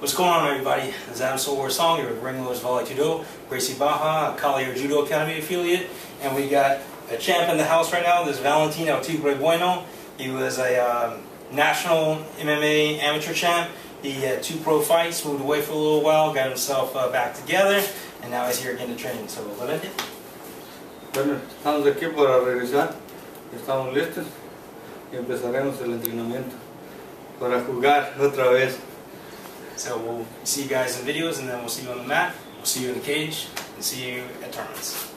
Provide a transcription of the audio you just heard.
What's going on, everybody? This is Song. You're with Ring Lords Vale Tudo, Gracie Barra, Collier Judo Academy affiliate, and we got a champ in the house right now. This is Valentino Tigre Bueno. He was a um, national MMA amateur champ. He had two pro fights, moved away for a little while, got himself uh, back together, and now he's here again to train. So, Valente. Bueno, estamos aquí para regresar, estamos listos y empezaremos el entrenamiento para jugar otra vez. So we'll see you guys in videos, and then we'll see you on the mat, we'll see you in the cage, and see you at tournaments.